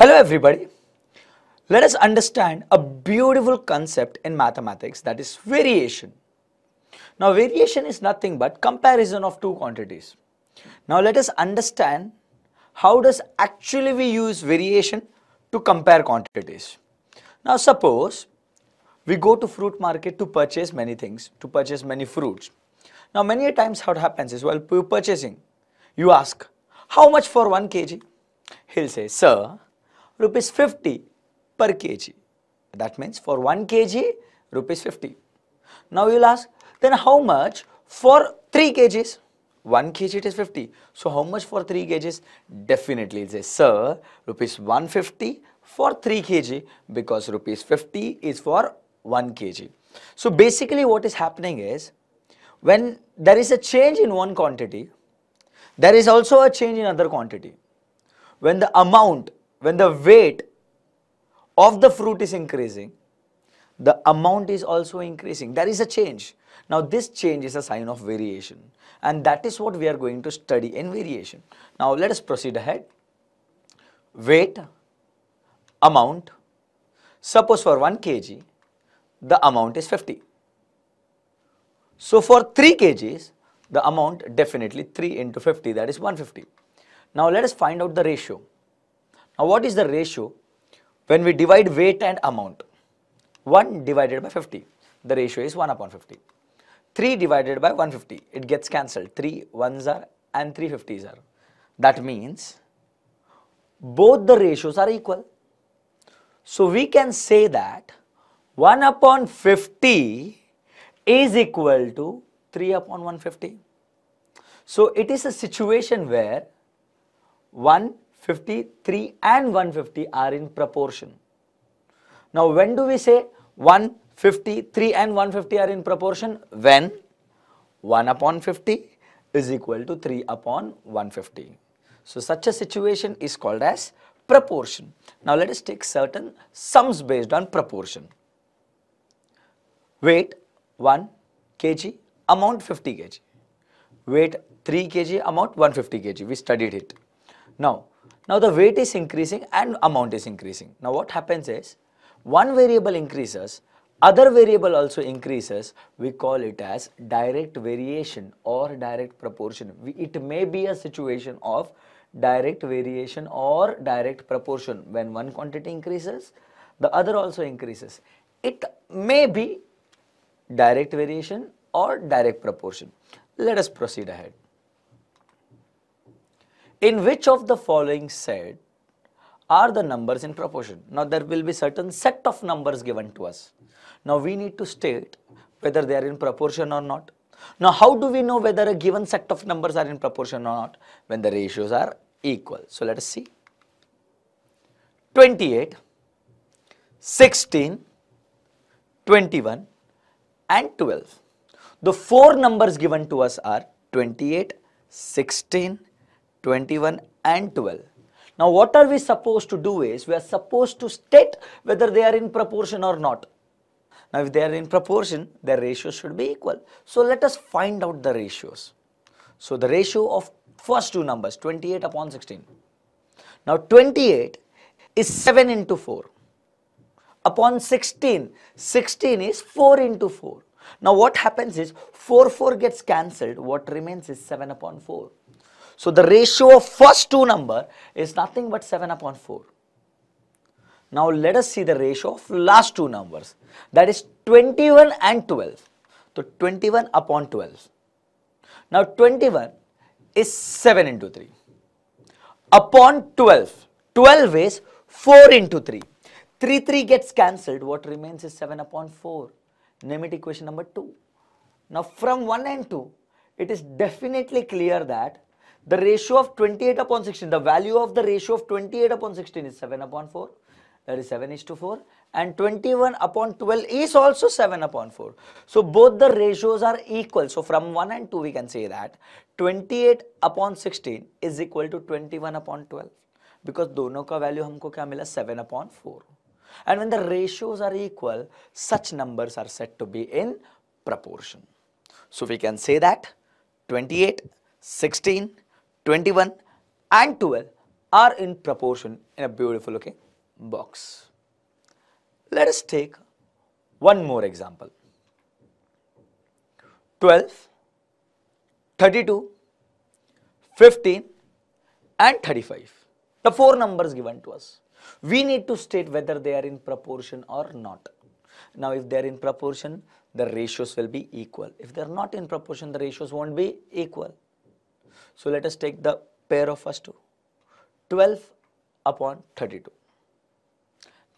Hello everybody. Let us understand a beautiful concept in mathematics that is variation. Now variation is nothing but comparison of two quantities. Now let us understand how does actually we use variation to compare quantities. Now suppose we go to fruit market to purchase many things, to purchase many fruits. Now many times what happens is while pu- purchasing, you ask, how much for 1 kg? He'll say, sir, rupees 50 per kg. That means for 1 kg, rupees 50. Now you'll ask, then how much for 3 kgs? 1 kg it is 50. So how much for 3 kgs? Definitely he'll say, sir, rupees 150 for 3 kg because rupees 50 is for 1 kg. So basically what is happening is, when there is a change in one quantity, there is also a change in other quantity. When the amount, when the weight of the fruit is increasing, the amount is also increasing. There is a change. Now this change is a sign of variation and that is what we are going to study in variation. Now let us proceed ahead. Weight, amount, suppose for 1 kg, the amount is 50. So for 3 kgs, the amount definitely 3 into 50 that is 150. Now let us find out the ratio. Now what is the ratio when we divide weight and amount? 1 divided by 50, the ratio is 1 upon 50. 3 divided by 150, it gets cancelled, 3 ones are and 3 50s are. That means both the ratios are equal. So we can say that 1 upon 50 is equal to 3 upon 150. So it is a situation where 153 and 150 are in proportion. Now when do we say 153 and 150 are in proportion? When 1 upon 50 is equal to 3 upon 150. So such a situation is called as proportion. Now let us take certain sums based on proportion. Weight 1 kg, amount 50 kg. Weight 3 kg, amount 150 kg. We studied it. Now, now the weight is increasing and amount is increasing. Now what happens is, one variable increases, other variable also increases, we call it as direct variation or direct proportion. We, it may be a situation of direct variation or direct proportion. When one quantity increases, the other also increases. It may be direct variation or direct proportion. Let us proceed ahead. In which of the following said are the numbers in proportion? Now there will be certain set of numbers given to us. Now we need to state whether they are in proportion or not. Now how do we know whether a given set of numbers are in proportion or not? When the ratios are equal. So let us see. 28, 16, 21 and 12. The four numbers given to us are 28, 16, 21 and 12. Now what are we supposed to do is we are supposed to state whether they are in proportion or not. Now if they are in proportion their ratios should be equal. So let us find out the ratios. So the ratio of first two numbers 28 upon 16. Now 28 is 7 into 4 upon 16. 16 is 4 into 4. Now what happens is 4 4 gets cancelled what remains is 7 upon 4. So the ratio of first two number is nothing but 7 upon 4. Now let us see the ratio of last two numbers that is 21 and 12. So 21 upon 12. Now 21 is 7 into 3 upon 12. 12 is 4 into 3. 3 3 gets cancelled what remains is 7 upon 4. Name it equation number 2. Now from 1 and 2 it is definitely clear that the ratio of 28 upon 16, the value of the ratio of 28 upon 16 is 7 upon 4, that is 7 is to 4 and 21 upon 12 is also 7 upon 4. So, both the ratios are equal. So, from 1 and 2 we can say that 28 upon 16 is equal to 21 upon 12 because dono ka value humko kya mila 7 upon 4. And when the ratios are equal, such numbers are said to be in proportion. So, we can say that 28, 16, 21 and 12 are in proportion in a beautiful okay box. Let us take one more example. 12, 32, 15 and 35. The four numbers given to us. We need to state whether they are in proportion or not. Now if they are in proportion, the ratios will be equal. If they are not in proportion, the ratios won't be equal. So let us take the pair of first two. 12 upon 32.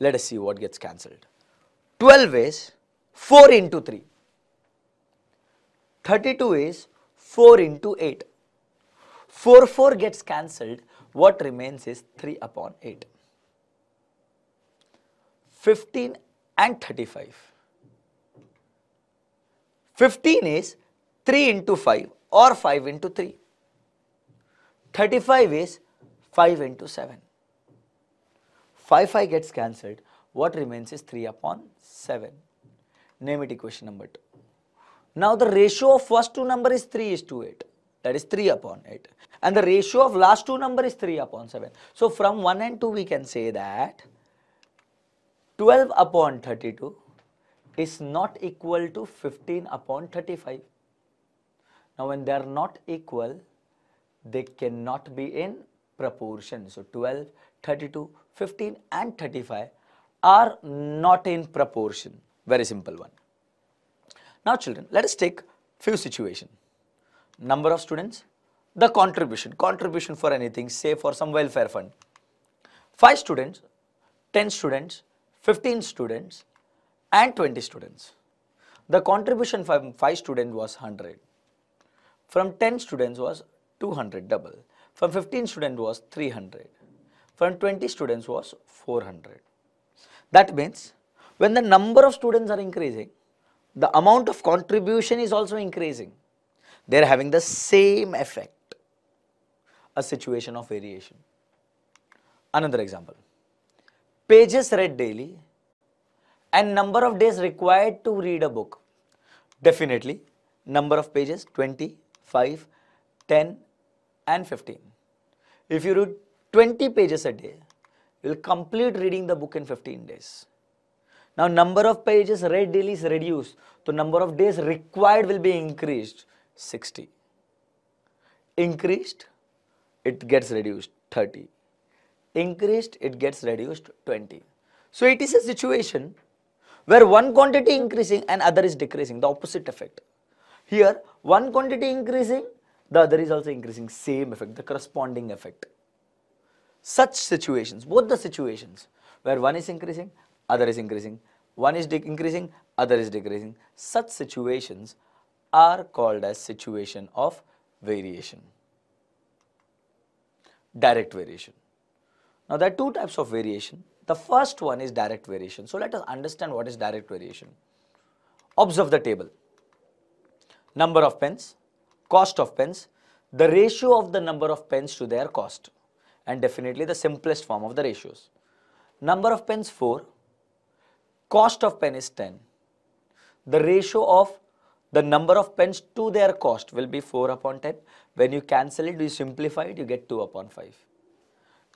Let us see what gets cancelled. 12 is 4 into 3. 32 is 4 into 8. 4 4 gets cancelled. What remains is 3 upon 8. 15 and 35. 15 is 3 into 5 or 5 into 3. 35 is 5 into 7. 5 5 gets cancelled. What remains is 3 upon 7. Name it equation number 2. Now the ratio of first two number is 3 is to 8. That is 3 upon 8. And the ratio of last two number is 3 upon 7. So from 1 and 2 we can say that 12 upon 32 is not equal to 15 upon 35. Now when they are not equal, they cannot be in proportion. So 12, 32, 15 and 35 are not in proportion. Very simple one. Now children, let us take few situation. Number of students, the contribution, contribution for anything, say for some welfare fund. 5 students, 10 students, 15 students and 20 students. The contribution from 5 students was 100. From 10 students was 200 double. From 15 students was 300. From 20 students was 400. That means when the number of students are increasing, the amount of contribution is also increasing. They are having the same effect, a situation of variation. Another example, pages read daily and number of days required to read a book. Definitely, number of pages 20, 5, 10 and 15. If you read 20 pages a day, you will complete reading the book in 15 days. Now number of pages read daily is reduced. So number of days required will be increased 60. Increased, it gets reduced 30. Increased, it gets reduced 20. So it is a situation where one quantity increasing and other is decreasing, the opposite effect. Here, one quantity increasing, the other is also increasing, same effect, the corresponding effect. Such situations, both the situations where one is increasing, other is increasing, one is increasing, other is decreasing. Such situations are called as situation of variation. Direct variation. Now there are two types of variation. The first one is direct variation. So let us understand what is direct variation. Observe the table. Number of pens, cost of pens, the ratio of the number of pens to their cost and definitely the simplest form of the ratios. Number of pens 4, cost of pen is 10. The ratio of the number of pens to their cost will be 4 upon 10. When you cancel it, you simplify it, you get 2 upon 5.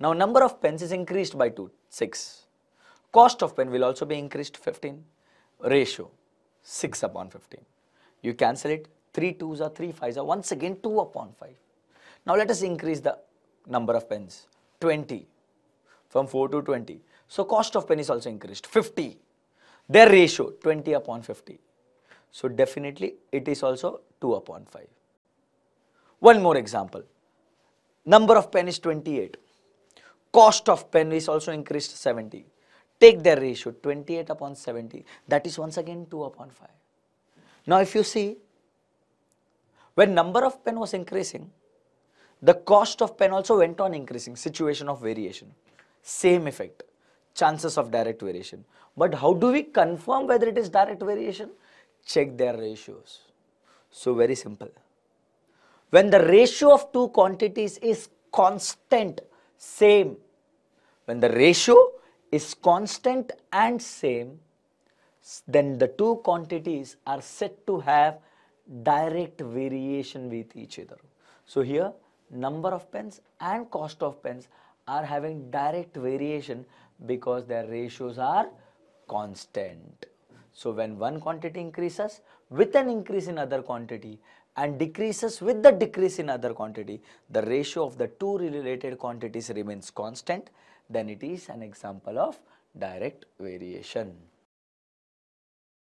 Now number of pens is increased by 2, 6. Cost of pen will also be increased 15. Ratio 6 upon 15. You cancel it, 3 2s are 3 5s are once again 2 upon 5. Now let us increase the number of pens 20 from 4 to 20. So cost of pen is also increased 50. Their ratio 20 upon 50. So definitely it is also 2 upon 5. One more example. Number of pen is 28. Cost of pen is also increased 70. Take their ratio 28 upon 70. That is once again 2 upon 5. Now if you see, when number of pen was increasing, the cost of pen also went on increasing, situation of variation. Same effect, chances of direct variation. But how do we confirm whether it is direct variation? Check their ratios. So very simple. When the ratio of two quantities is constant, same. When the ratio is constant and same, then the two quantities are said to have direct variation with each other. So here number of pens and cost of pens are having direct variation because their ratios are constant. So when one quantity increases with an increase in other quantity and decreases with the decrease in other quantity, the ratio of the two related quantities remains constant, then it is an example of direct variation.